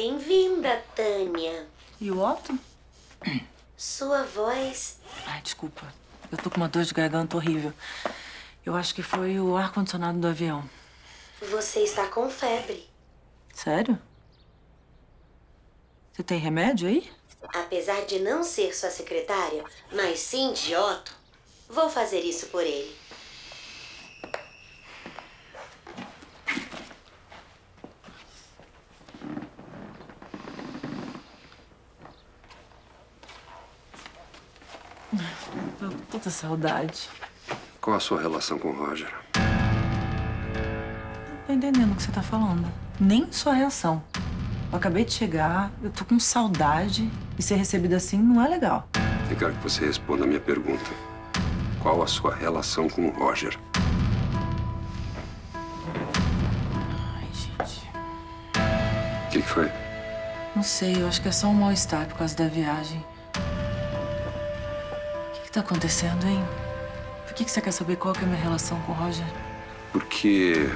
Bem-vinda, Tânia. E o Otto? Sua voz. Ai, desculpa. Eu tô com uma dor de garganta horrível. Eu acho que foi o ar-condicionado do avião. Você está com febre. Sério? Você tem remédio aí? Apesar de não ser sua secretária, mas sim de Otto, vou fazer isso por ele. Tanta saudade. Qual a sua relação com o Roger? Não tô entendendo o que você tá falando. Nem sua reação. Eu acabei de chegar, eu tô com saudade e ser recebida assim não é legal. Eu quero que você responda a minha pergunta. Qual a sua relação com o Roger? Ai, gente. O que, que foi? Não sei, eu acho que é só um mal-estar por causa da viagem. O que, que tá acontecendo, hein? Por que, que você quer saber qual que é a minha relação com o Roger? Porque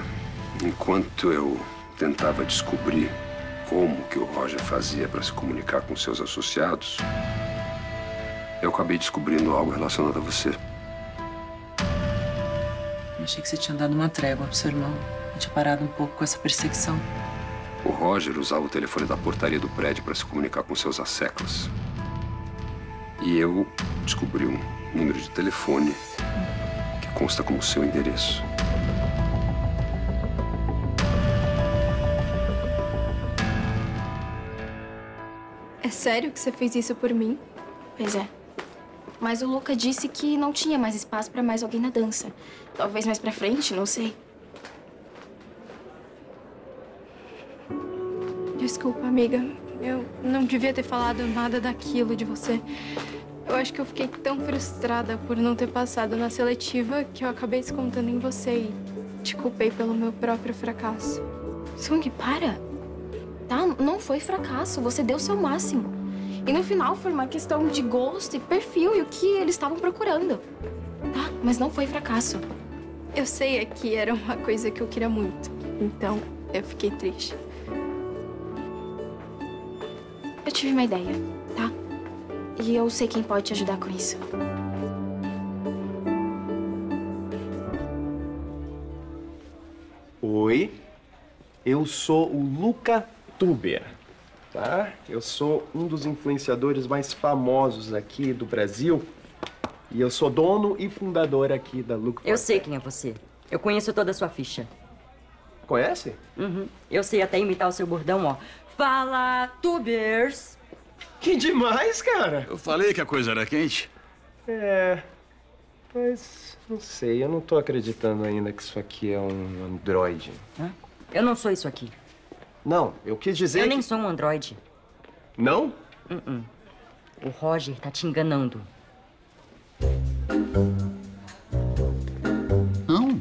enquanto eu tentava descobrir como que o Roger fazia para se comunicar com seus associados, eu acabei descobrindo algo relacionado a você. Eu achei que você tinha dado uma trégua pro seu irmão. Eu tinha parado um pouco com essa perseguição. O Roger usava o telefone da portaria do prédio para se comunicar com seus asseclas. E eu descobri um número de telefone que consta como seu endereço. É sério que você fez isso por mim? Pois é. Mas o Luca disse que não tinha mais espaço pra mais alguém na dança. Talvez mais pra frente, não sei. Desculpa, amiga. Eu não devia ter falado nada daquilo de você. Eu acho que eu fiquei tão frustrada por não ter passado na seletiva que eu acabei descontando em você e te culpei pelo meu próprio fracasso. Sung, para. Tá? Não foi fracasso. Você deu o seu máximo. E no final foi uma questão de gosto e perfil e o que eles estavam procurando. Tá? Mas não foi fracasso. Eu sei é que era uma coisa que eu queria muito. Então, eu fiquei triste. Eu tive uma ideia, tá? E eu sei quem pode te ajudar com isso. Oi, eu sou o Luca Tuber, tá? Eu sou um dos influenciadores mais famosos aqui do Brasil e eu sou dono e fundador aqui da Luca. Eu sei quem é você. Eu conheço toda a sua ficha. Conhece? Uhum. Eu sei até imitar o seu bordão, ó. Fala, tubers! Que demais, cara! Eu falei que a coisa era quente. É, mas não sei, eu não tô acreditando ainda que isso aqui é um androide. Hã? Eu não sou isso aqui. Não, eu quis dizer Eu que... nem sou um androide. Não? Uh-uh. O Roger tá te enganando. Não.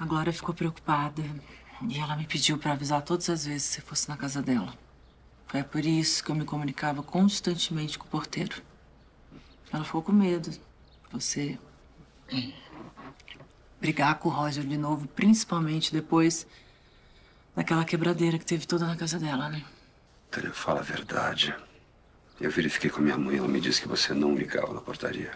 A Glória ficou preocupada e ela me pediu pra avisar todas as vezes que você fosse na casa dela. Foi por isso que eu me comunicava constantemente com o porteiro. Ela ficou com medo. de Você brigar com o Roger de novo, principalmente depois daquela quebradeira que teve toda na casa dela, né? Tânia, fala a verdade. Eu verifiquei com a minha mãe, ela me disse que você não ligava na portaria.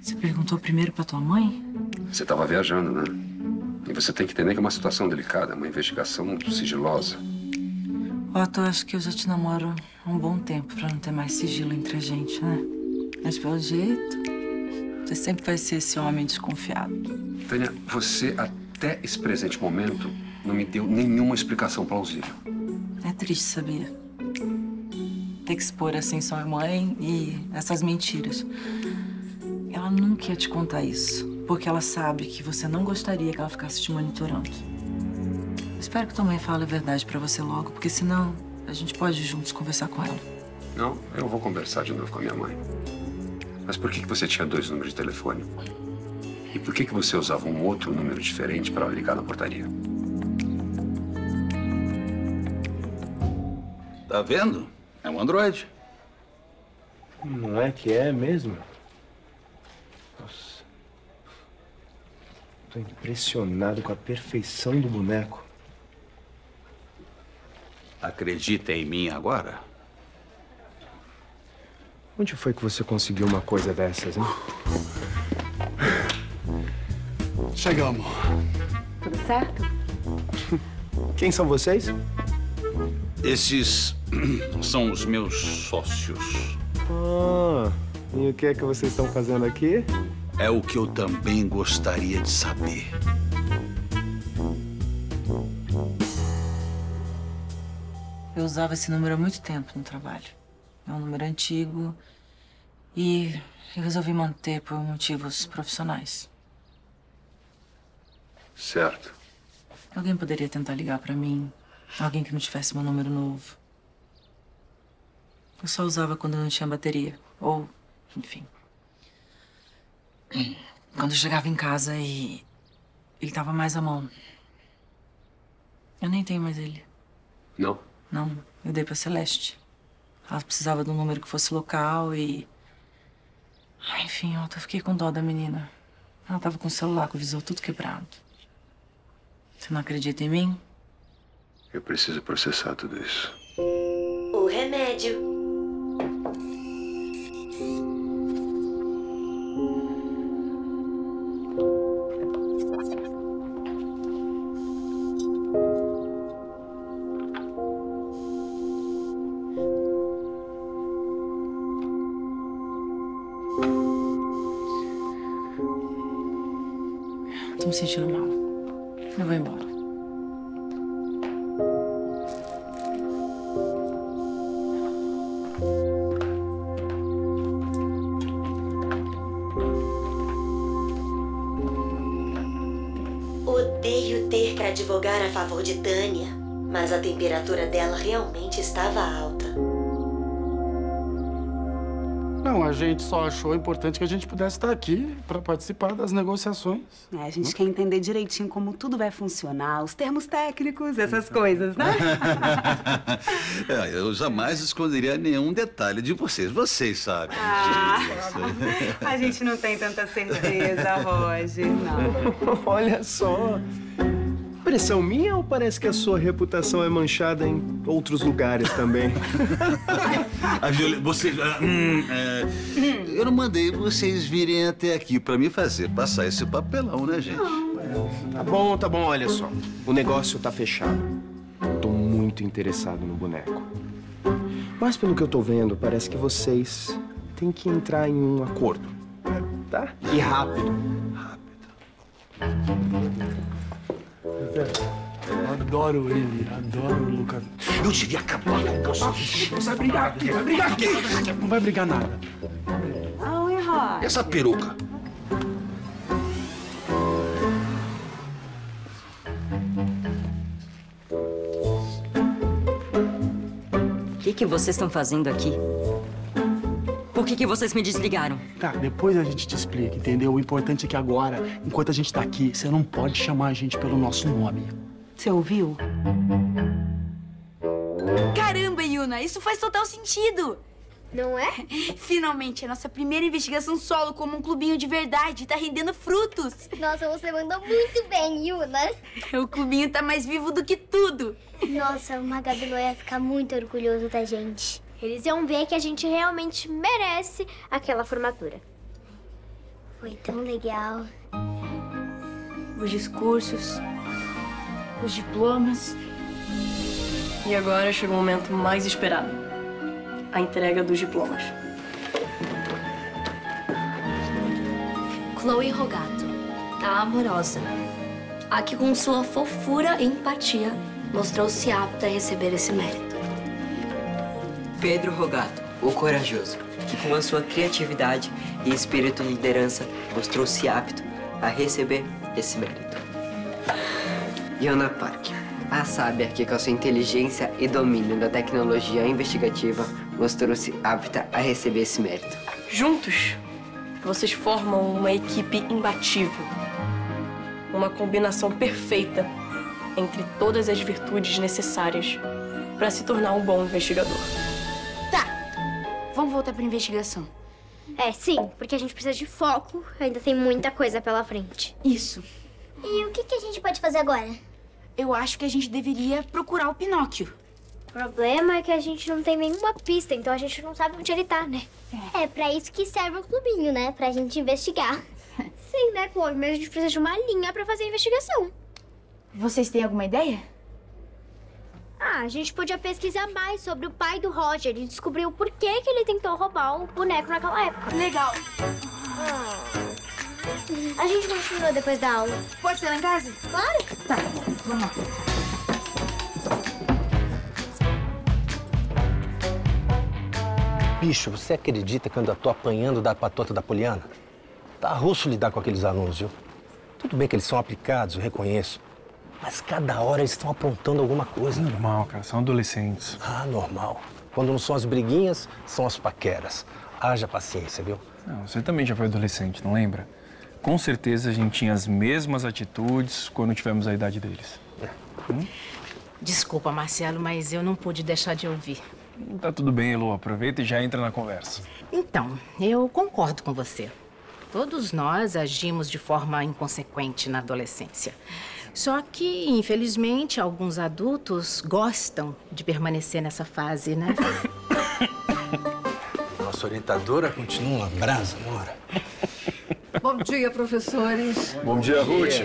Você perguntou primeiro pra tua mãe? Você estava viajando, né? E você tem que entender que é uma situação delicada, uma investigação muito sigilosa. Otto, acho que eu já te namoro há um bom tempo pra não ter mais sigilo entre a gente, né? Mas pelo jeito, você sempre vai ser esse homem desconfiado. Tânia, você até esse presente momento não me deu nenhuma explicação plausível. É triste, sabia? Ter que expor assim sua mãe e essas mentiras. Ela nunca ia te contar isso, porque ela sabe que você não gostaria que ela ficasse te monitorando. Espero que tua mãe fale a verdade pra você logo, porque senão a gente pode ir juntos conversar com ela. Não, eu vou conversar de novo com a minha mãe. Mas por que, que você tinha dois números de telefone? E por que, que você usava um outro número diferente para ligar na portaria? Tá vendo? É um androide. Não é que é mesmo? Tô impressionado com a perfeição do boneco. Acredita em mim agora? Onde foi que você conseguiu uma coisa dessas, hein? Chegamos. Tudo certo? Quem são vocês? Esses são os meus sócios. Ah, e o que é que vocês estão fazendo aqui? É o que eu também gostaria de saber. Eu usava esse número há muito tempo no trabalho. É um número antigo e eu resolvi manter por motivos profissionais. Certo. Alguém poderia tentar ligar pra mim? Alguém que não tivesse meu número novo? Eu só usava quando não tinha bateria. Ou, enfim. Quando eu chegava em casa e ele tava mais à mão. Eu nem tenho mais ele. Não? Não, eu dei pra Celeste. Ela precisava de um número que fosse local e. Ah, enfim, eu fiquei com dó da menina. Ela tava com o celular com o visor tudo quebrado. Você não acredita em mim? Eu preciso processar tudo isso. O remédio. Temperatura dela realmente estava alta. Não, a gente só achou importante que a gente pudesse estar aqui para participar das negociações. É, a gente quer entender direitinho como tudo vai funcionar, os termos técnicos, essas coisas, né? É, eu jamais esconderia nenhum detalhe de vocês. Vocês sabem. Ah, a gente não tem tanta certeza, Roger, não. Olha só. Impressão minha ou parece que a sua reputação é manchada em outros lugares também? A Violeta, você, ah, hum, é, eu não mandei vocês virem até aqui pra me fazer passar esse papelão, né, gente? Tá bom, tá bom, olha só. O negócio tá fechado. Tô muito interessado no boneco. Mas pelo que eu tô vendo, parece que vocês têm que entrar em um acordo. Tá? E rápido. Eu adoro ele, adoro o Lucas. Eu devia acabar com vocês. Você vai brigar aqui, vai brigar aqui. Não vai brigar nada. Oi, Roger. Essa peruca. O que, que vocês estão fazendo aqui? Por que, que vocês me desligaram? Tá, depois a gente te explica, entendeu? O importante é que agora, enquanto a gente tá aqui, você não pode chamar a gente pelo nosso nome. Você ouviu? Caramba, Yuna, isso faz total sentido. Não é? Finalmente, a nossa primeira investigação solo como um clubinho de verdade tá rendendo frutos. Nossa, você mandou muito bem, Yuna. O clubinho tá mais vivo do que tudo. Nossa, o Magabilu ia ficar muito orgulhoso da gente. Eles iam ver que a gente realmente merece aquela formatura. Foi tão legal. Os discursos, os diplomas. E agora chegou o momento mais esperado. A entrega dos diplomas. Chloe Rogato, a amorosa. A que com sua fofura e empatia mostrou-se apta a receber esse mérito. Pedro Rogato, o corajoso, que com a sua criatividade e espírito de liderança mostrou-se apto a receber esse mérito. Iona Park, a sábia que com a sua inteligência e domínio da tecnologia investigativa mostrou-se apta a receber esse mérito. Juntos, vocês formam uma equipe imbatível. Uma combinação perfeita entre todas as virtudes necessárias para se tornar um bom investigador. Vamos voltar pra investigação. É, sim, porque a gente precisa de foco. Ainda tem muita coisa pela frente. Isso. E o que, que a gente pode fazer agora? Eu acho que a gente deveria procurar o Pinóquio. O problema é que a gente não tem nenhuma pista, então a gente não sabe onde ele tá, né? É, pra isso que serve o clubinho, né? Pra gente investigar. Sim, né, Chloe? Mas a gente precisa de uma linha pra fazer a investigação. Vocês têm alguma ideia? Ah, a gente podia pesquisar mais sobre o pai do Roger e descobrir o porquê que ele tentou roubar o boneco naquela época. Legal. A gente continua depois da aula. Pode ser lá em casa? Claro. Tá, vamos lá. Bicho, você acredita que eu ainda tô apanhando da patota da Poliana? Tá russo lidar com aqueles alunos, viu? Tudo bem que eles são aplicados, eu reconheço. Mas cada hora eles estão aprontando alguma coisa. Normal, cara. São adolescentes. Ah, normal. Quando não são as briguinhas, são as paqueras. Haja paciência, viu? Não, você também já foi adolescente, não lembra? Com certeza a gente tinha as mesmas atitudes quando tivemos a idade deles. Hum? Desculpa, Marcelo, mas eu não pude deixar de ouvir. Tá tudo bem, Elo. Aproveita e já entra na conversa. Então, eu concordo com você. Todos nós agimos de forma inconsequente na adolescência. Só que, infelizmente, alguns adultos gostam de permanecer nessa fase, né? Nossa orientadora continua brasa, Mora. Bom dia, professores. Bom dia, Ruth.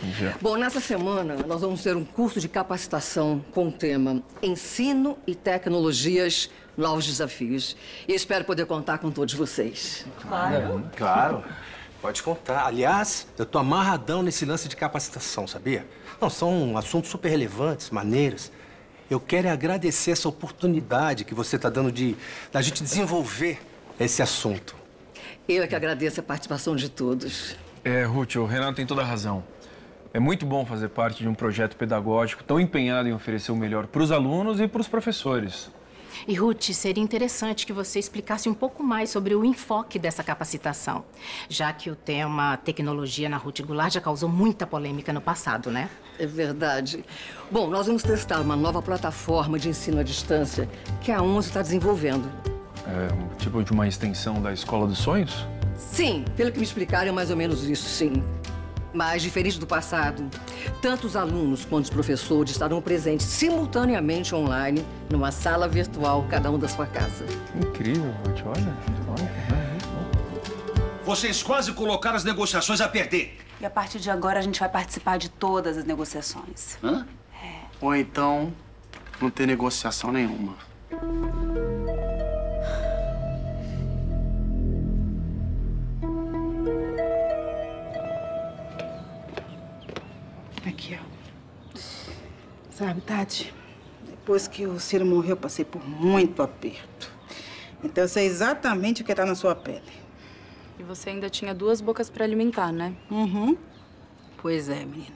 Bom dia. Bom, nessa semana nós vamos ter um curso de capacitação com o tema Ensino e Tecnologias Novos Desafios. E espero poder contar com todos vocês. Claro. Claro. Pode contar. Aliás, eu tô amarradão nesse lance de capacitação, sabia? Não, são assuntos super relevantes, maneiros. Eu quero é agradecer essa oportunidade que você está dando de da gente desenvolver esse assunto. Eu é que agradeço a participação de todos. É, Ruth, o Renato tem toda a razão. É muito bom fazer parte de um projeto pedagógico tão empenhado em oferecer o melhor para os alunos e para os professores. E, Ruth, seria interessante que você explicasse um pouco mais sobre o enfoque dessa capacitação, já que o tema tecnologia na Ruth Goulart já causou muita polêmica no passado, né? É verdade. Bom, nós vamos testar uma nova plataforma de ensino à distância que a UNS está desenvolvendo. É um tipo de uma extensão da Escola dos Sonhos? Sim, pelo que me explicaram, é mais ou menos isso, sim. Mas, diferente do passado, tanto os alunos quanto os professores estarão presentes simultaneamente online, numa sala virtual, cada um da sua casa. Incrível, Ruth. Olha, olha. Vocês quase colocaram as negociações a perder. E a partir de agora a gente vai participar de todas as negociações. Hã? Ou então, não ter negociação nenhuma. Sabe, Tati, depois que o Ciro morreu, eu passei por muito aperto. Então eu sei exatamente o que tá na sua pele. E você ainda tinha duas bocas pra alimentar, né? Uhum. Pois é, menina.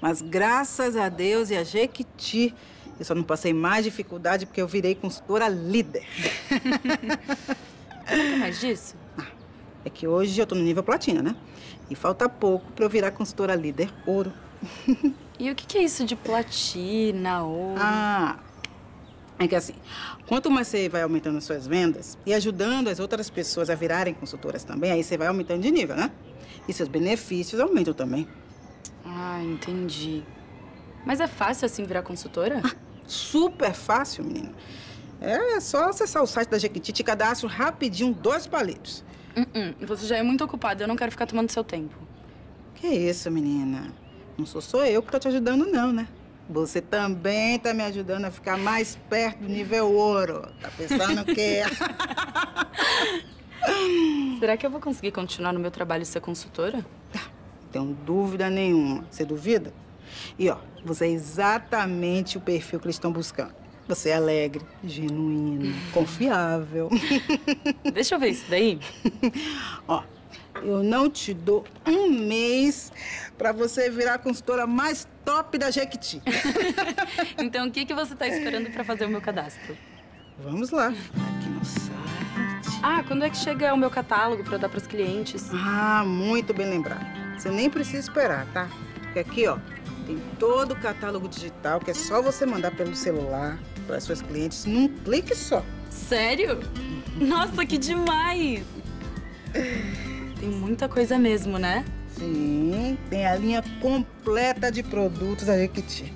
Mas graças a Deus e a Jequiti, eu só não passei mais dificuldade porque eu virei consultora líder. Mais disso? É que hoje eu tô no nível platina, né? E falta pouco pra eu virar consultora líder ouro. E o que que é isso de platina, ouro? Ah, é que assim, quanto mais você vai aumentando as suas vendas e ajudando as outras pessoas a virarem consultoras também, aí você vai aumentando de nível, né? E seus benefícios aumentam também. Ah, entendi. Mas é fácil assim virar consultora? Super fácil, menina. É só acessar o site da Jequiti, te cadastro rapidinho, dois palitos. Uh-uh, Você já é muito ocupada, eu não quero ficar tomando seu tempo. Que isso, menina? Não sou só eu que tô te ajudando, não, né? Você também tá me ajudando a ficar mais perto do nível ouro. Tá pensando o quê? Será que eu vou conseguir continuar no meu trabalho e ser consultora? Não tenho dúvida nenhuma. Você duvida? E ó, você é exatamente o perfil que eles estão buscando. Você é alegre, genuíno, confiável. Deixa eu ver isso daí. ó, eu não te dou um mês pra você virar a consultora mais top da Jequiti. Então o que, que você tá esperando pra fazer o meu cadastro? Vamos lá. Aqui no site. Ah, quando é que chega o meu catálogo pra eu dar pros clientes? Ah, muito bem lembrado. Você nem precisa esperar, tá? Porque aqui, ó, tem todo o catálogo digital que é só você mandar pelo celular para suas clientes num clique só. Sério? Nossa, que demais! Tem muita coisa mesmo, né? Sim, tem a linha completa de produtos da Jequiti.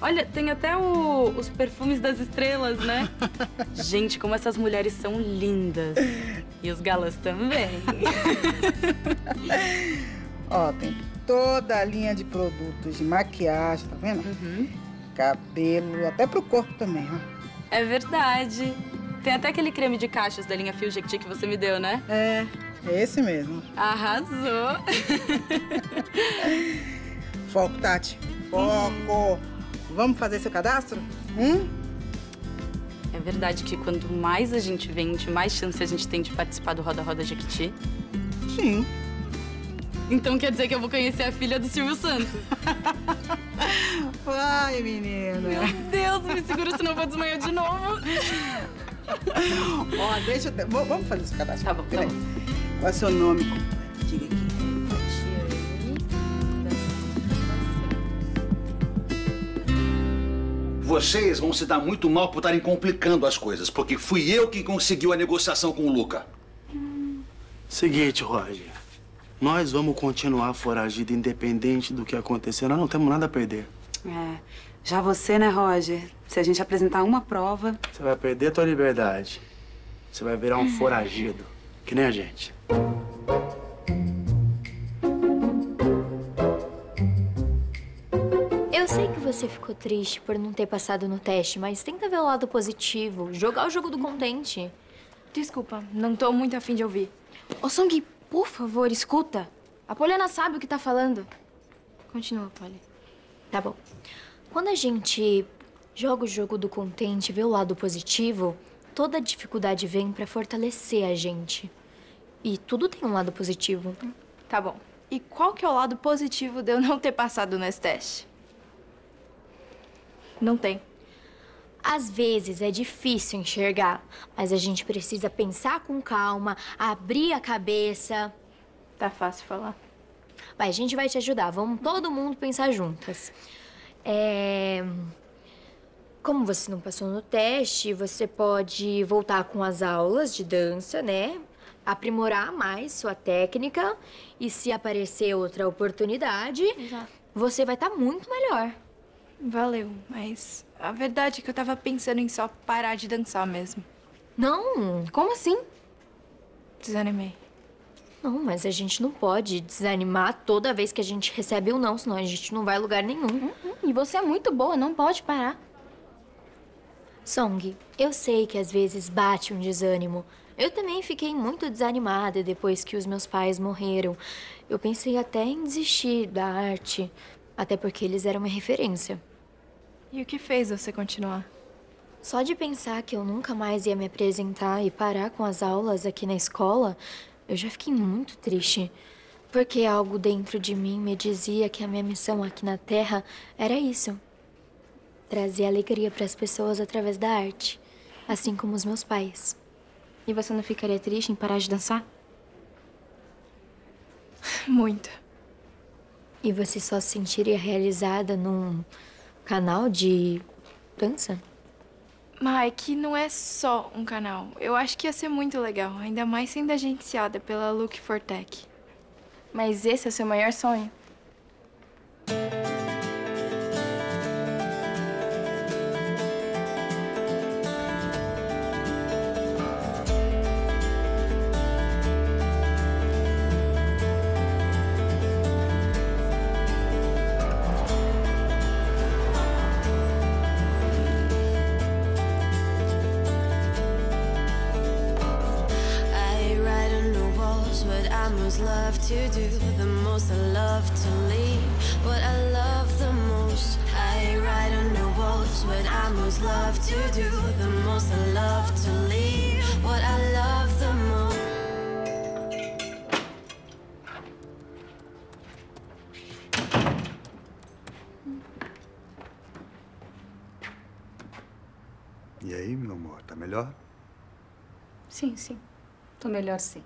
Olha, tem até o- os perfumes das estrelas, né? Gente, como essas mulheres são lindas. E os galãs também. Ó, tem toda a linha de produtos de maquiagem, tá vendo? Cabelo, até pro corpo também, ó. É verdade. Tem até aquele creme de cachos da linha Fio Jequiti que você me deu, né? É esse mesmo. Arrasou. Foco, Tati. Foco. Vamos fazer seu cadastro? Hum? É verdade que quanto mais a gente vende, mais chance a gente tem de participar do Roda Roda Jequiti? Sim. Então quer dizer que eu vou conhecer a filha do Silvio Santos? Vai, menina. Meu Deus, me segura senão eu vou desmaiar de novo. Ó, deixa eu... Vamos fazer seu cadastro. Tá bom, tá bom. Qual é o seu nome completo? Diga aqui. Vocês vão se dar muito mal por estarem complicando as coisas, porque fui eu quem conseguiu a negociação com o Luca. Seguinte, Roger. Nós vamos continuar foragido independente do que acontecer. Nós não temos nada a perder. É, já você, né, Roger? Se a gente apresentar uma prova... Você vai perder tua liberdade. Você vai virar um foragido. Que nem a gente. Eu sei que você ficou triste por não ter passado no teste, mas tenta ver o lado positivo. Jogar o jogo do contente. Desculpa, não tô muito afim de ouvir. Ô, Song, por favor, escuta. A Poliana sabe o que tá falando. Continua, Polly. Tá bom. Quando a gente joga o jogo do contente, vê o lado positivo, toda dificuldade vem pra fortalecer a gente. E tudo tem um lado positivo. Tá bom. E qual que é o lado positivo de eu não ter passado nesse teste? Não tem. Às vezes é difícil enxergar, mas a gente precisa pensar com calma, abrir a cabeça. Tá fácil falar. Vai, a gente vai te ajudar. Vamos todo mundo pensar juntas. É... Como você não passou no teste, você pode voltar com as aulas de dança, né? Aprimorar mais sua técnica. E se aparecer outra oportunidade, você vai estar muito melhor. Valeu, mas a verdade é que eu tava pensando em só parar de dançar mesmo. Não, como assim? Desanimei. Não, mas a gente não pode desanimar toda vez que a gente recebe um não, senão a gente não vai a lugar nenhum. E você é muito boa, não pode parar. Song, eu sei que às vezes bate um desânimo. Eu também fiquei muito desanimada depois que os meus pais morreram. Eu pensei até em desistir da arte, até porque eles eram uma referência. E o que fez você continuar? Só de pensar que eu nunca mais ia me apresentar e parar com as aulas aqui na escola, eu já fiquei muito triste. Porque algo dentro de mim me dizia que a minha missão aqui na Terra era isso. Trazer alegria para as pessoas através da arte, assim como os meus pais. E você não ficaria triste em parar de dançar? Muito. E você só se sentiria realizada num canal de dança? Mas é que não é só um canal. Eu acho que ia ser muito legal, ainda mais sendo agenciada pela Look for Tech. Mas esse é o seu maior sonho? To do, the most I love to leave, what I love the most. I write on the walls what I most love to do, the most I love to leave, what I love the most. E aí, meu amor, tá melhor? Sim, sim. Tô melhor sim.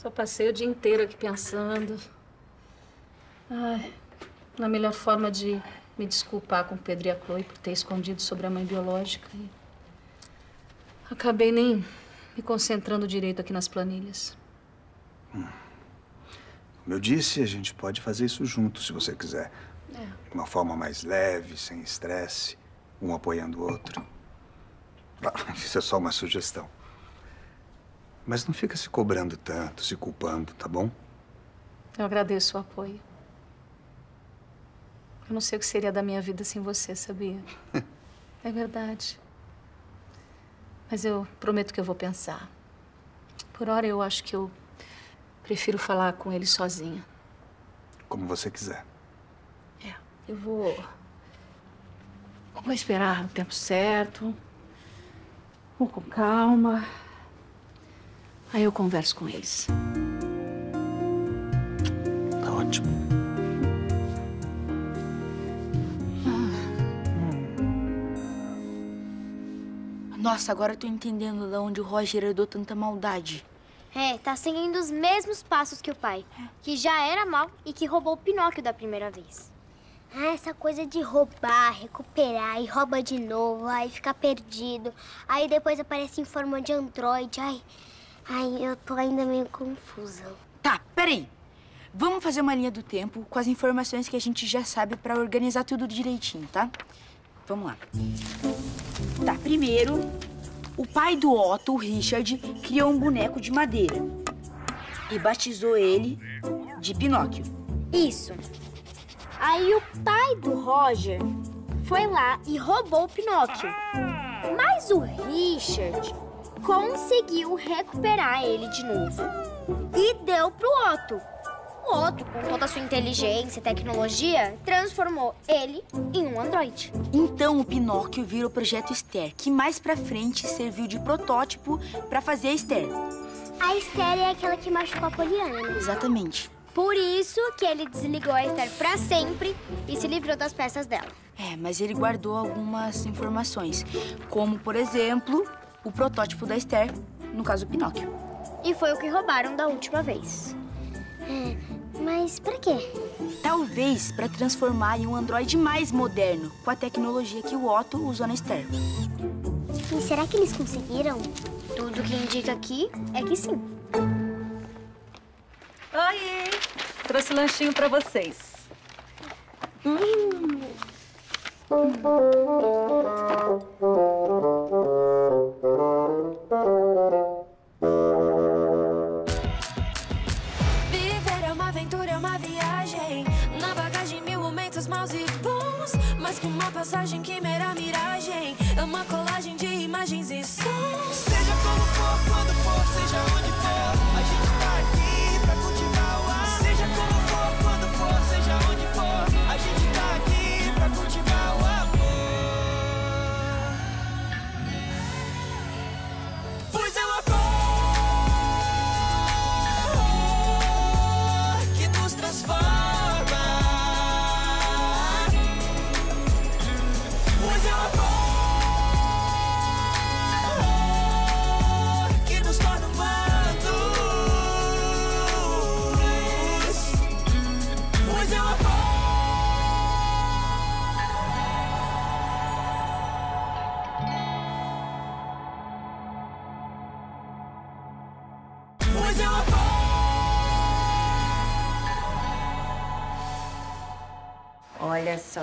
Só passei o dia inteiro aqui pensando. Ai, na melhor forma de me desculpar com o Pedro e a Chloe por ter escondido sobre a mãe biológica. E acabei nem me concentrando direito aqui nas planilhas. Como eu disse, a gente pode fazer isso junto, se você quiser. É. De uma forma mais leve, sem estresse, um apoiando o outro. Isso é só uma sugestão. Mas não fica se cobrando tanto, se culpando, tá bom? Eu agradeço o apoio. Eu não sei o que seria da minha vida sem você, sabia? É verdade. Mas eu prometo que eu vou pensar. Por hora, eu acho que eu prefiro falar com ele sozinha. Como você quiser. Eu vou. Vou esperar o tempo certo. Vou com calma. Aí eu converso com eles. Tá ótimo. Nossa, agora eu tô entendendo de onde o Roger herdou tanta maldade. É, tá seguindo os mesmos passos que o pai, que já era mal e que roubou o Pinóquio da primeira vez. Ah, essa coisa de roubar, recuperar e rouba de novo, aí fica perdido. Aí depois aparece em forma de androide. Ai, ai, eu tô ainda meio confusa. Tá, peraí. Vamos fazer uma linha do tempo com as informações que a gente já sabe pra organizar tudo direitinho, tá? Vamos lá. Tá, primeiro, o pai do Otto, o Richard, criou um boneco de madeira e batizou ele de Pinóquio. Isso. Aí o pai do Roger foi lá e roubou o Pinóquio. Mas o Richard conseguiu recuperar ele de novo e deu pro Otto. O Otto, com toda a sua inteligência e tecnologia, transformou ele em um androide. Então o Pinóquio vira o projeto Esther, que mais pra frente serviu de protótipo pra fazer a Esther. A Esther é aquela que machucou a Poliana, né? Exatamente. Por isso que ele desligou a Esther pra sempre e se livrou das peças dela. É, mas ele guardou algumas informações, como, por exemplo, o protótipo da Esther, no caso o Pinóquio. E foi o que roubaram da última vez. É, mas pra quê? Talvez pra transformar em um androide mais moderno, com a tecnologia que o Otto usou na Esther. E será que eles conseguiram? Tudo que indica aqui é que sim. Oi! Trouxe lanchinho pra vocês. Hum. Passagem que mera miragem. É uma colagem de imagens e sons. Seja como for, quando for, seja onde for.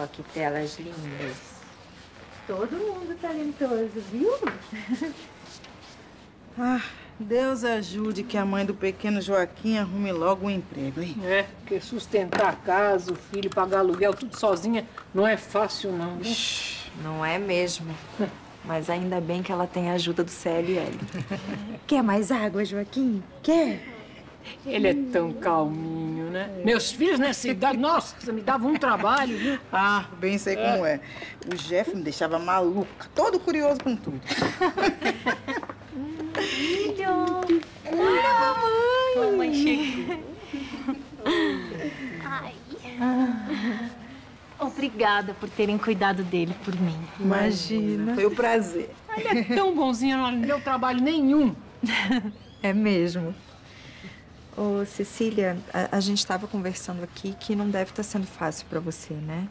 Só que telas lindas. Todo mundo talentoso, viu? Ah, Deus ajude que a mãe do pequeno Joaquim arrume logo um emprego, hein? É, porque sustentar a casa, o filho, pagar aluguel, tudo sozinha, não é fácil, não. viu? Não é mesmo. Mas ainda bem que ela tem a ajuda do CLL. Quer mais água, Joaquim? Quer? Ele é tão calminho, né? Meus filhos nessa idade, nossa, me davam um trabalho, viu? Ah, bem sei como é. O Jeff me deixava maluca, todo curioso com tudo. Filho! Olha, mamãe! Mamãe chegou. Ai. Obrigada por terem cuidado dele por mim. Imagina. Foi um prazer. Ele é tão bonzinho, não deu trabalho nenhum. É mesmo. Ô, Cecília, a, a gente estava conversando aqui que não deve estar sendo fácil para você, né?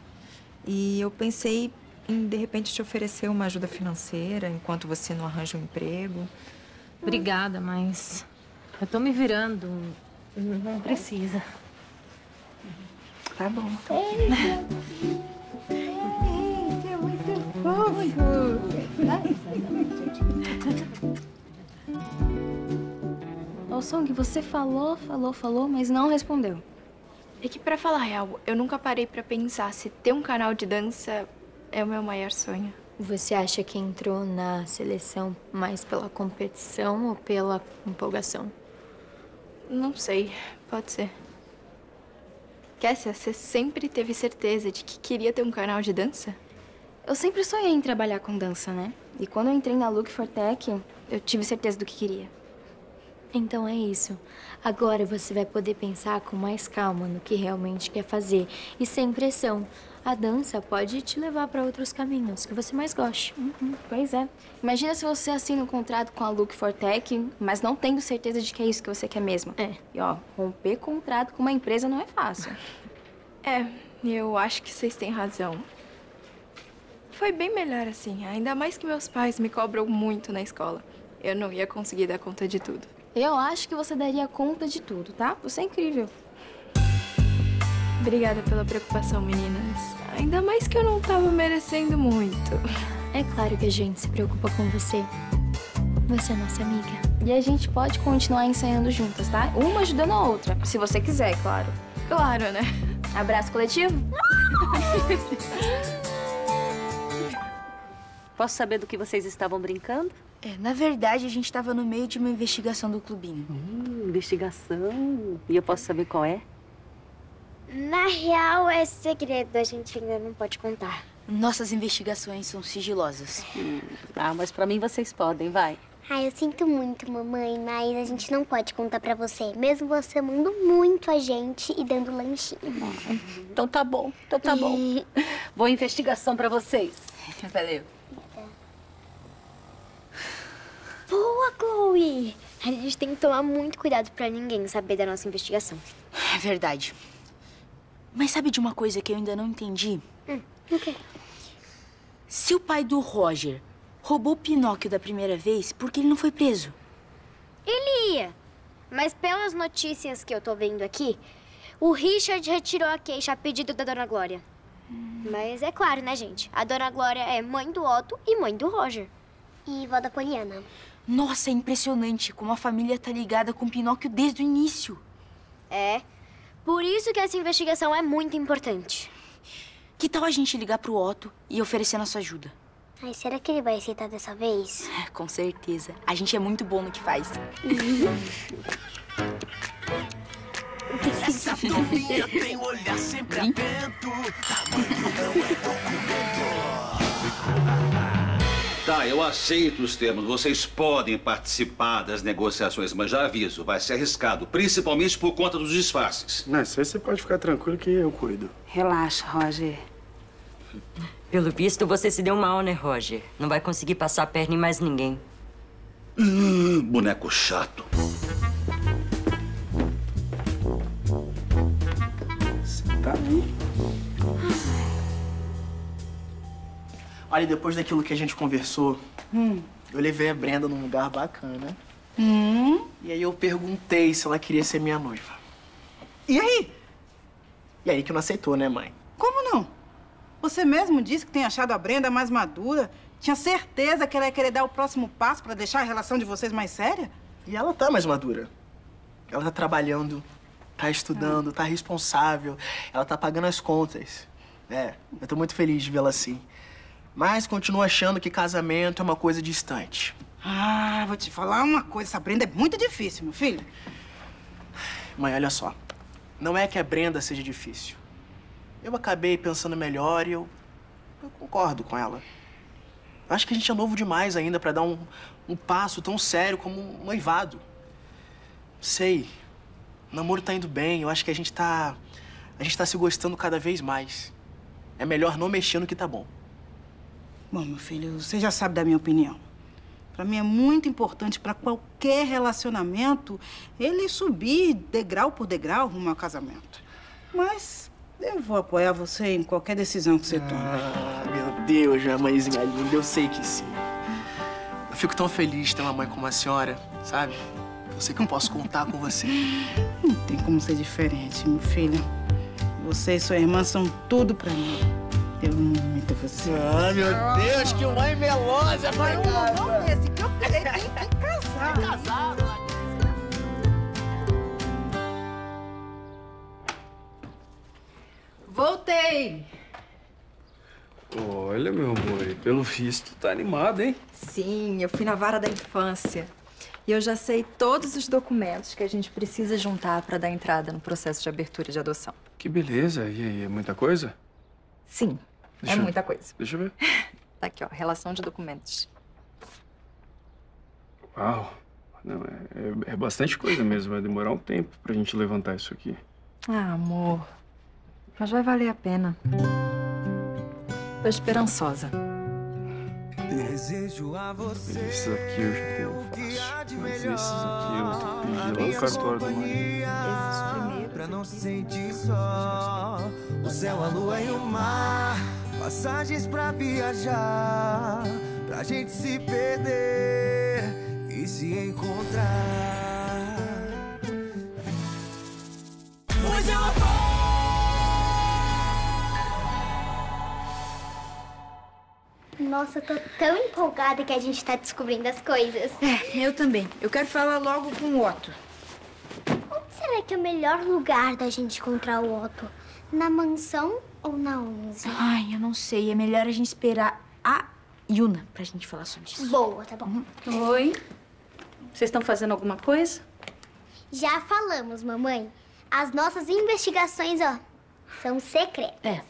E eu pensei em, de repente, te oferecer uma ajuda financeira enquanto você não arranja um emprego. Obrigada, mas eu tô me virando. Não precisa. Tá bom. Gente, é muito fofo. Song, você falou, falou, falou, mas não respondeu. É que, pra falar real, eu nunca parei pra pensar se ter um canal de dança é o meu maior sonho. Você acha que entrou na seleção mais pela competição ou pela empolgação? Não sei, pode ser. Kessia, você sempre teve certeza de que queria ter um canal de dança? Eu sempre sonhei em trabalhar com dança, né? E quando eu entrei na Look for Tech, eu tive certeza do que queria. Então é isso. Agora você vai poder pensar com mais calma no que realmente quer fazer e sem pressão. A dança pode te levar para outros caminhos que você mais goste. Uhum, pois é. Imagina se você assina um contrato com a Look for Tech, mas não tendo certeza de que é isso que você quer mesmo. É. E ó, romper contrato com uma empresa não é fácil. É, eu acho que vocês têm razão. Foi bem melhor assim, ainda mais que meus pais me cobram muito na escola. Eu não ia conseguir dar conta de tudo. Eu acho que você daria conta de tudo, tá? Você é incrível. Obrigada pela preocupação, meninas. Ainda mais que eu não tava merecendo muito. É claro que a gente se preocupa com você. Você é nossa amiga. E a gente pode continuar ensaiando juntas, tá? Uma ajudando a outra, se você quiser, é claro. Claro, né? Abraço coletivo? Posso saber do que vocês estavam brincando? É, na verdade, a gente estava no meio de uma investigação do clubinho. Hum, investigação? E eu posso saber qual é? Na real, é segredo, a gente ainda não pode contar. Nossas investigações são sigilosas. Hum, ah, mas pra mim vocês podem, vai. Ai, eu sinto muito, mamãe, mas a gente não pode contar pra você. Mesmo você amando muito a gente e dando lanchinho. Então tá bom, então tá bom. Boa investigação pra vocês. Valeu. Boa, Chloe! A gente tem que tomar muito cuidado pra ninguém saber da nossa investigação. É verdade. Mas sabe de uma coisa que eu ainda não entendi? Hum, o quê? Se o pai do Roger roubou o Pinóquio da primeira vez, por que ele não foi preso? Ele ia. Mas pelas notícias que eu tô vendo aqui, o Richard retirou a queixa a pedido da Dona Glória. Mas é claro, né, gente? A Dona Glória é mãe do Otto e mãe do Roger. E vó da Poliana. Nossa, é impressionante como a família tá ligada com o Pinóquio desde o início. É. Por isso que essa investigação é muito importante. Que tal a gente ligar pro Otto e oferecer nossa ajuda? Ai, será que ele vai aceitar dessa vez? Com certeza. A gente é muito bom no que faz. Essa turminha tem um olhar sempre atento. Tamanho não é documento. Tá, eu aceito os termos. Vocês podem participar das negociações, mas já aviso, vai ser arriscado, principalmente por conta dos disfarces. Não, isso aí você pode ficar tranquilo que eu cuido. Relaxa, Roger. Pelo visto, você se deu mal, né, Roger? Não vai conseguir passar a perna em mais ninguém. Hum, boneco chato. Tá aí. Olha, depois daquilo que a gente conversou, eu levei a Brenda num lugar bacana. Hum? E aí eu perguntei se ela queria ser minha noiva. E aí? E aí que não aceitou, né, mãe? Como não? Você mesmo disse que tem achado a Brenda mais madura. Tinha certeza que ela ia querer dar o próximo passo pra deixar a relação de vocês mais séria? E ela tá mais madura. Ela tá trabalhando, tá estudando, tá responsável. Ela tá pagando as contas. É, eu tô muito feliz de vê-la assim. Mas continuo achando que casamento é uma coisa distante. Ah, vou te falar uma coisa. Essa Brenda é muito difícil, meu filho. Mãe, olha só. Não é que a Brenda seja difícil. Eu acabei pensando melhor e eu, eu concordo com ela. Eu acho que a gente é novo demais ainda pra dar um, um passo tão sério como um noivado. Sei. O namoro tá indo bem. Eu acho que a gente tá. A gente tá se gostando cada vez mais. É melhor não mexer no que tá bom. Bom, meu filho, você já sabe da minha opinião. Pra mim é muito importante pra qualquer relacionamento ele subir degrau por degrau rumo ao casamento. Mas eu vou apoiar você em qualquer decisão que você tome. Ah, meu Deus, minha mãezinha linda, eu sei que sim. Eu fico tão feliz de ter uma mãe como a senhora, sabe? Eu sei que eu posso contar com você. Não tem como ser diferente, meu filho. Você e sua irmã são tudo pra mim. Eu amo muito você. Ah, meu Deus, que mãe melosa pra casa. Esse que eu tem que casar. Casado, Voltei! Olha, meu amor, pelo visto, tá animado, hein? Sim, eu fui na vara da infância. E eu já sei todos os documentos que a gente precisa juntar para dar entrada no processo de abertura de adoção. Que beleza. E aí, é muita coisa? Sim, Deixa é muita coisa. Deixa eu ver. Tá aqui, ó, relação de documentos. Uau. Não, é, é- é bastante coisa mesmo. Vai demorar um tempo pra gente levantar isso aqui. Ah, amor. Mas vai valer a pena. Tô esperançosa. Desejo a você. Esses aqui eu já tenho fácil. Mas esses aqui eu vou ter que pedir lá no cartório do marido. Pra não se sentir só. O céu, a lua e o mar. Passagens pra viajar. Pra gente se perder e se encontrar. Pois eu Nossa, eu tô tão empolgada que a gente tá descobrindo as coisas. É, eu também. Eu quero falar logo com o Otto. Onde será que é o melhor lugar da gente encontrar o Otto? Na mansão ou na 11? Ai, eu não sei. É melhor a gente esperar a Yuna pra gente falar sobre isso. Boa, tá bom. Oi. Vocês estão fazendo alguma coisa? Já falamos, mamãe. As nossas investigações, ó, são secretas. É.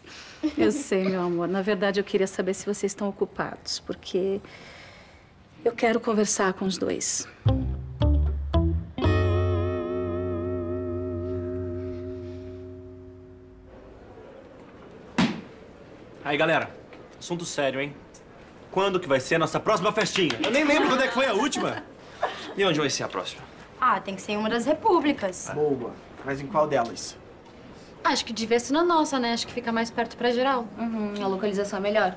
Eu sei, meu amor. Na verdade, eu queria saber se vocês estão ocupados, porque eu quero conversar com os dois. Aí, galera, assunto sério, hein? Quando que vai ser a nossa próxima festinha? Eu nem lembro quando é que foi a última. E onde vai ser a próxima? Ah, tem que ser em uma das repúblicas. Boa. Mas em qual delas? Acho que devia ser na nossa, né? Acho que fica mais perto pra geral. Uhum, a localização é melhor.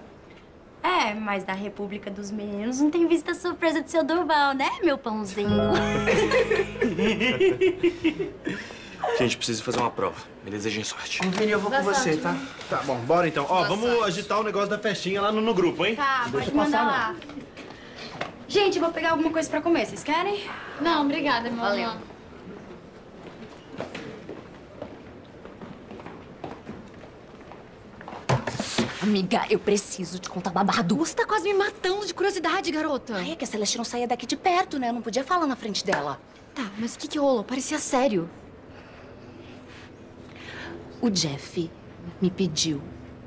É, mas na República dos Meninos não tem visita surpresa do seu Durval, né, meu pãozinho? Gente, preciso fazer uma prova. Me desejem sorte. Vini, eu vou Dá com você, sorte. tá? Tá bom, bora então. Ó, Boa vamos sorte. agitar o negócio da festinha lá no, no grupo, hein? Tá, Deixa pode passar, mandar não. lá. Gente, vou pegar alguma coisa pra comer. Vocês querem? Não, obrigada, meu Valeu. amor. Amiga, eu preciso te contar babado. Você tá quase me matando de curiosidade, garota. Ai, é que a Celeste não saía daqui de perto, né? Eu não podia falar na frente dela. Tá, mas o que que rolou? Parecia sério. O Jeff me pediu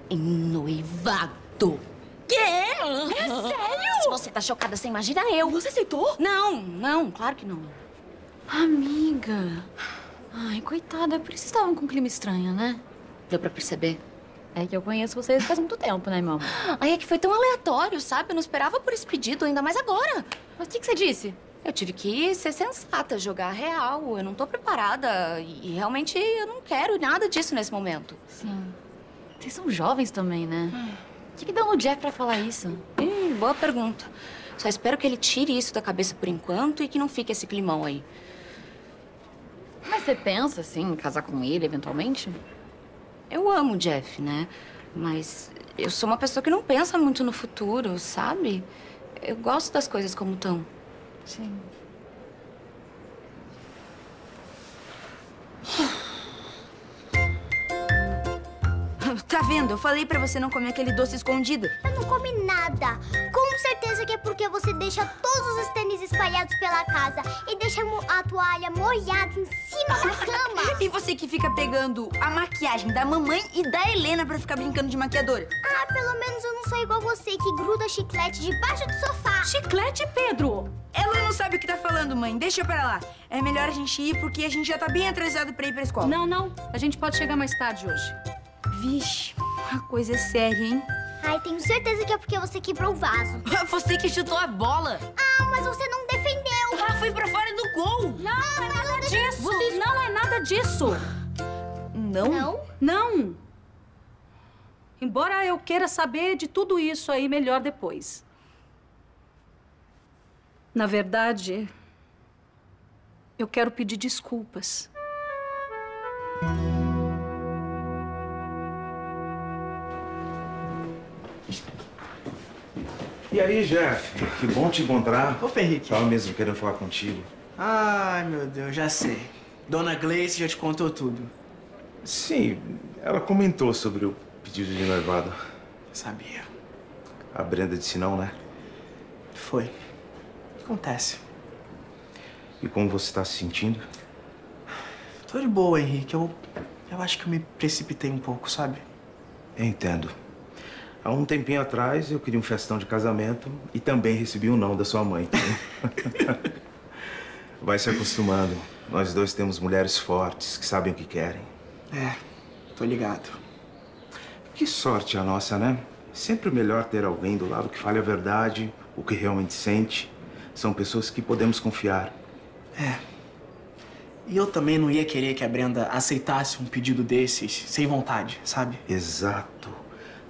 em noivado. Quê? É sério? Se você tá chocada, você imagina eu. Você aceitou? Não, não, claro que não. Amiga. Ai, coitada. Por isso estavam com um clima estranho, né? Deu pra perceber? É que eu conheço vocês faz muito tempo, né, meu amor? Ai, é que foi tão aleatório, sabe? Eu não esperava por esse pedido, ainda mais agora. Mas o que, que você disse? Eu tive que ser sensata, jogar real. Eu não tô preparada e realmente eu não quero nada disso nesse momento. Sim. Vocês são jovens também, né? O que, que deu no Jeff pra falar isso? Hum, boa pergunta. Só espero que ele tire isso da cabeça por enquanto e que não fique esse climão aí. Mas você pensa, assim, em casar com ele, eventualmente? Eu amo o Jeff, né? Mas eu sou uma pessoa que não pensa muito no futuro, sabe? Eu gosto das coisas como estão. Sim. Tá vendo? Eu falei pra você não comer aquele doce escondido. Eu não comi nada. Com certeza que é porque você deixa todos os tênis espalhados pela casa e deixa a toalha molhada em cima da cama. E você que fica pegando a maquiagem da mamãe e da Helena pra ficar brincando de maquiadora. Ah, pelo menos eu não sou igual você que gruda chiclete debaixo do sofá. Chiclete, Pedro? Ela não sabe o que tá falando, mãe. Deixa pra lá. É melhor a gente ir porque a gente já tá bem atrasado pra ir pra escola. Não, não. A gente pode chegar mais tarde hoje. Vixe, a coisa é séria, hein? Ai, tenho certeza que é porque você quebrou o vaso. Você que chutou a bola. Ah, mas você não defendeu. Ah, foi pra fora do gol. Não, Ah, não é mas nada não disso. defendeu. Não é nada disso. Não? Não? Não. Embora eu queira saber de tudo isso aí melhor depois. Na verdade, eu quero pedir desculpas. E aí, Jeff? Que bom te encontrar. Opa, Henrique. Tava mesmo querendo falar contigo. Ai, meu Deus, já sei. Dona Gleice já te contou tudo. Sim, ela comentou sobre o pedido de noivado. Sabia. A Brenda disse não, né? Foi. Acontece. E como você tá se sentindo? Tô de boa, Henrique. Eu, eu acho que eu me precipitei um pouco, sabe? Eu entendo. Há um tempinho atrás eu queria um festão de casamento e também recebi um não da sua mãe. Vai se acostumando. Nós dois temos mulheres fortes que sabem o que querem. É, tô ligado. Que sorte a nossa, né? Sempre melhor ter alguém do lado que fale a verdade, o que realmente sente. São pessoas que podemos confiar. É. E eu também não ia querer que a Brenda aceitasse um pedido desses sem vontade, sabe? Exato.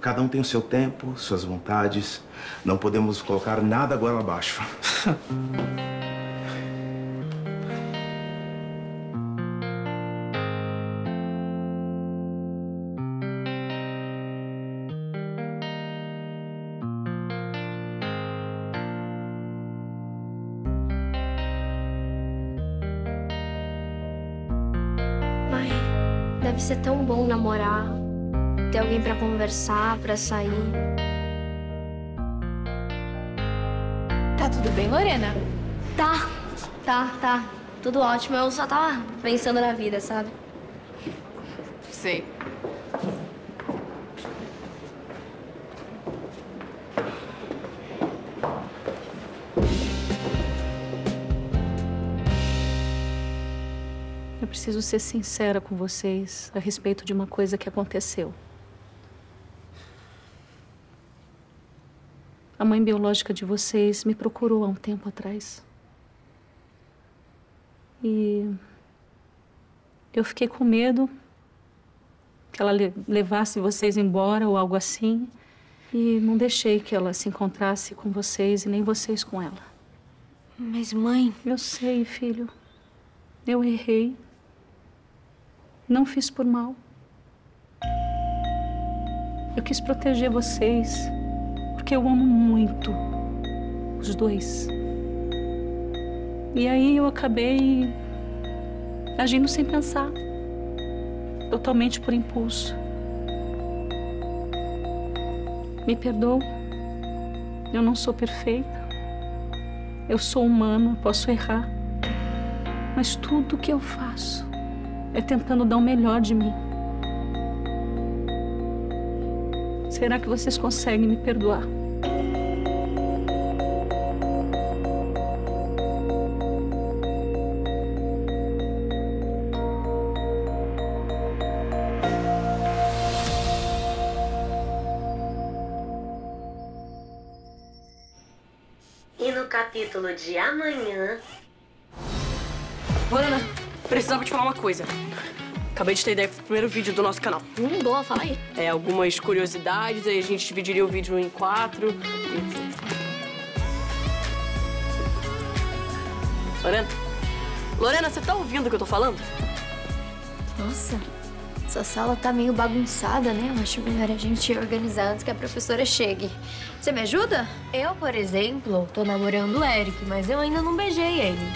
Cada um tem o seu tempo, suas vontades. Não podemos colocar nada agora abaixo. Mãe, deve ser tão bom namorar. Ter alguém pra conversar, pra sair. Tá tudo bem, Lorena? Tá, tá, tá. Tudo ótimo. Eu só tava pensando na vida, sabe? Sei. Eu preciso ser sincera com vocês a respeito de uma coisa que aconteceu. A mãe biológica de vocês me procurou há um tempo atrás. E eu fiquei com medo que ela le- levasse vocês embora ou algo assim. E não deixei que ela se encontrasse com vocês e nem vocês com ela. Mas, mãe. Eu sei, filho. Eu errei. Não fiz por mal. Eu quis proteger vocês, porque eu amo muito os dois. E aí eu acabei agindo sem pensar, totalmente por impulso. Me perdoa, eu não sou perfeita. Eu sou humana, posso errar. Mas tudo que eu faço é tentando dar o melhor de mim. Será que vocês conseguem me perdoar? E no capítulo de amanhã. Lorena, precisava te falar uma coisa. Acabei de ter ideia pro primeiro vídeo do nosso canal. Hum, boa, fala aí. É, algumas curiosidades, aí a gente dividiria o vídeo em quatro. enfim. Lorena? Lorena, você tá ouvindo o que eu tô falando? Nossa, essa sala tá meio bagunçada, né? Eu acho melhor a gente organizar antes que a professora chegue. Você me ajuda? Eu, por exemplo, tô namorando o Eric, mas eu ainda não beijei ele.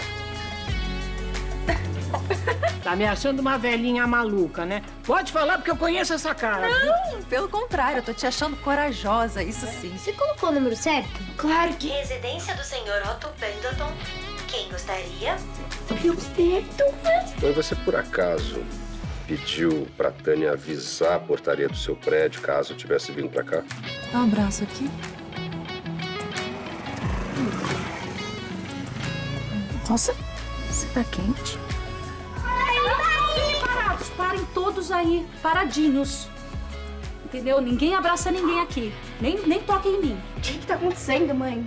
Tá me achando uma velhinha maluca, né? Pode falar porque eu conheço essa cara. Não, pelo contrário, eu tô te achando corajosa, isso sim. Você colocou o número certo? Claro que. Residência do senhor Otto Pendleton. Quem gostaria? Deu certo. Mas você por acaso pediu pra Tânia avisar a portaria do seu prédio caso eu tivesse vindo pra cá? Dá um abraço aqui. Nossa, você tá quente? Parem todos aí, paradinhos. Entendeu? Ninguém abraça ninguém aqui. Nem, nem toquem em mim. O que, que tá acontecendo, mãe?